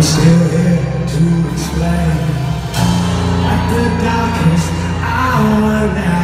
I'm still here to explain At the darkest hour now.